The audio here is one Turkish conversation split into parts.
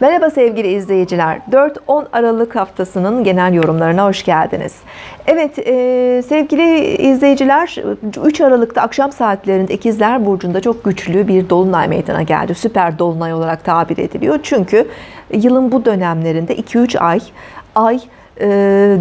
Merhaba sevgili izleyiciler. 4-10 Aralık haftasının genel yorumlarına hoş geldiniz. Evet e, sevgili izleyiciler 3 Aralık'ta akşam saatlerinde İkizler Burcu'nda çok güçlü bir dolunay meydana geldi. Süper dolunay olarak tabir ediliyor. Çünkü yılın bu dönemlerinde 2-3 ay ay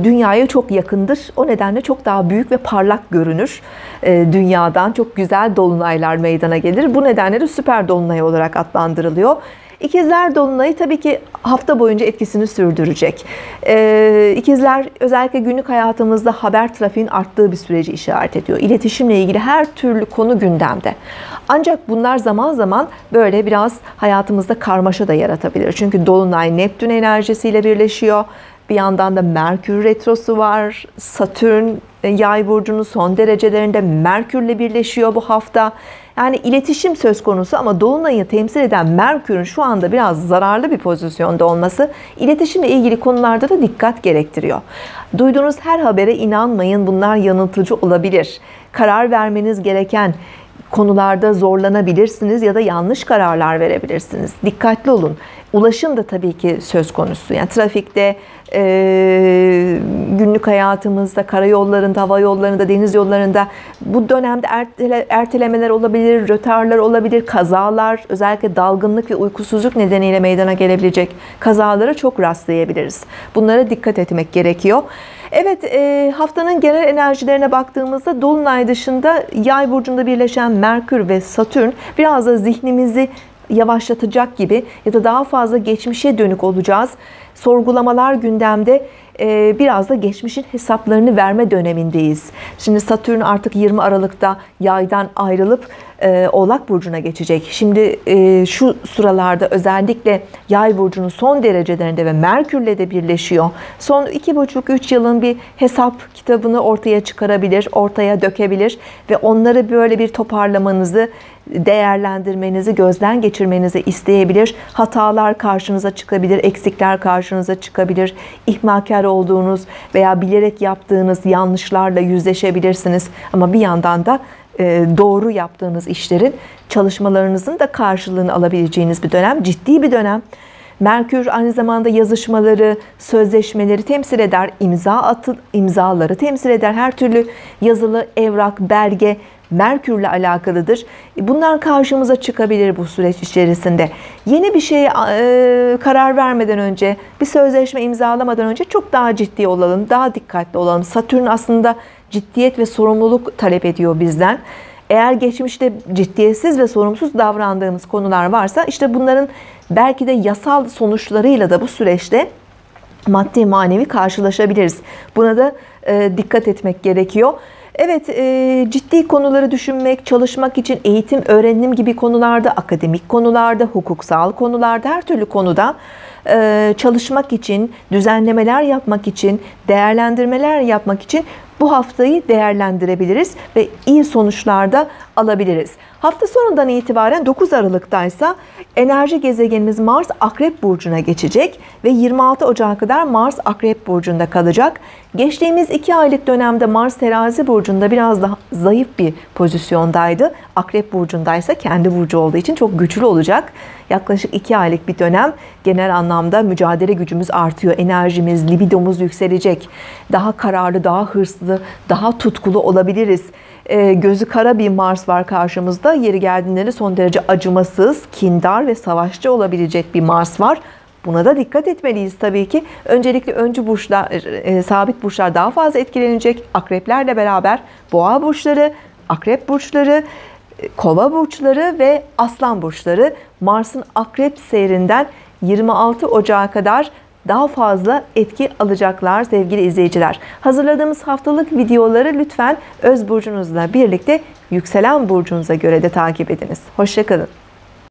dünyaya çok yakındır. O nedenle çok daha büyük ve parlak görünür. E, dünyadan çok güzel dolunaylar meydana gelir. Bu nedenle de süper dolunay olarak adlandırılıyor. İkizler Dolunay'ı tabii ki hafta boyunca etkisini sürdürecek. Ee, ikizler özellikle günlük hayatımızda haber trafiğin arttığı bir süreci işaret ediyor. İletişimle ilgili her türlü konu gündemde. Ancak bunlar zaman zaman böyle biraz hayatımızda karmaşa da yaratabilir. Çünkü Dolunay Neptün enerjisiyle birleşiyor. Bir yandan da Merkür retrosu var. Satürn e, yay burcunun son derecelerinde Merkürle birleşiyor bu hafta. Yani iletişim söz konusu ama Dolunay'ı temsil eden Merkür'ün şu anda biraz zararlı bir pozisyonda olması iletişimle ilgili konularda da dikkat gerektiriyor. Duyduğunuz her habere inanmayın. Bunlar yanıltıcı olabilir. Karar vermeniz gereken konularda zorlanabilirsiniz ya da yanlış kararlar verebilirsiniz. Dikkatli olun. Ulaşım da tabii ki söz konusu. Yani trafikte, e, günlük hayatımızda, karayollarında, hava yollarında, deniz yollarında bu dönemde ertele, ertelemeler olabilir, rötarlar olabilir, kazalar, özellikle dalgınlık ve uykusuzluk nedeniyle meydana gelebilecek kazalara çok rastlayabiliriz. Bunlara dikkat etmek gerekiyor. Evet e, haftanın genel enerjilerine baktığımızda Dolunay dışında Yay burcunda birleşen Merkür ve Satürn biraz da zihnimizi yavaşlatacak gibi ya da daha fazla geçmişe dönük olacağız. Sorgulamalar gündemde e, biraz da geçmişin hesaplarını verme dönemindeyiz. Şimdi Satürn artık 20 Aralık'ta yaydan ayrılıp e, Oğlak Burcu'na geçecek. Şimdi e, şu sıralarda özellikle Yay Burcu'nun son derecelerinde ve Merkür'le de birleşiyor. Son 2,5-3 yılın bir hesap kitabını ortaya çıkarabilir, ortaya dökebilir ve onları böyle bir toparlamanızı, değerlendirmenizi, gözden geçirmenizi isteyebilir. Hatalar karşınıza çıkabilir, eksikler karşınıza çıkabilir. İhmalkar olduğunuz veya bilerek yaptığınız yanlışlarla yüzleşebilirsiniz. Ama bir yandan da doğru yaptığınız işlerin çalışmalarınızın da karşılığını alabileceğiniz bir dönem, ciddi bir dönem. Merkür aynı zamanda yazışmaları, sözleşmeleri temsil eder, imza atı, imzaları temsil eder. Her türlü yazılı evrak, belge Merkürle alakalıdır. Bunlar karşımıza çıkabilir bu süreç içerisinde. Yeni bir şeye e, karar vermeden önce, bir sözleşme imzalamadan önce çok daha ciddi olalım, daha dikkatli olalım. Satürn aslında ciddiyet ve sorumluluk talep ediyor bizden. Eğer geçmişte ciddiyetsiz ve sorumsuz davrandığımız konular varsa işte bunların belki de yasal sonuçlarıyla da bu süreçte maddi manevi karşılaşabiliriz. Buna da e, dikkat etmek gerekiyor. Evet, e, ciddi konuları düşünmek, çalışmak için eğitim, öğrenim gibi konularda, akademik konularda, hukuksal konularda, her türlü konuda e, çalışmak için, düzenlemeler yapmak için, değerlendirmeler yapmak için bu haftayı değerlendirebiliriz ve iyi sonuçlar da alabiliriz. Hafta sonundan itibaren 9 Aralık'ta ise enerji gezegenimiz Mars Akrep Burcu'na geçecek ve 26 Ocak kadar Mars Akrep Burcu'nda kalacak. Geçtiğimiz 2 aylık dönemde Mars Terazi Burcu'nda biraz daha zayıf bir pozisyondaydı. Akrep Burcu'ndaysa kendi burcu olduğu için çok güçlü olacak. Yaklaşık 2 aylık bir dönem genel anlamda mücadele gücümüz artıyor. Enerjimiz, libidomuz yükselecek. Daha kararlı, daha hırslı, daha tutkulu olabiliriz. E, gözü kara bir Mars var karşımızda. Yeri geldiğinde de son derece acımasız, kindar ve savaşçı olabilecek bir Mars var. Buna da dikkat etmeliyiz tabii ki. Öncelikle öncü burçlar, e, sabit burçlar daha fazla etkilenecek. Akreplerle beraber boğa burçları, akrep burçları, kova burçları ve aslan burçları Mars'ın akrep seyrinden 26 Ocağı kadar daha fazla etki alacaklar sevgili izleyiciler. Hazırladığımız haftalık videoları lütfen öz burcunuzla birlikte yükselen burcunuza göre de takip ediniz. Hoşçakalın.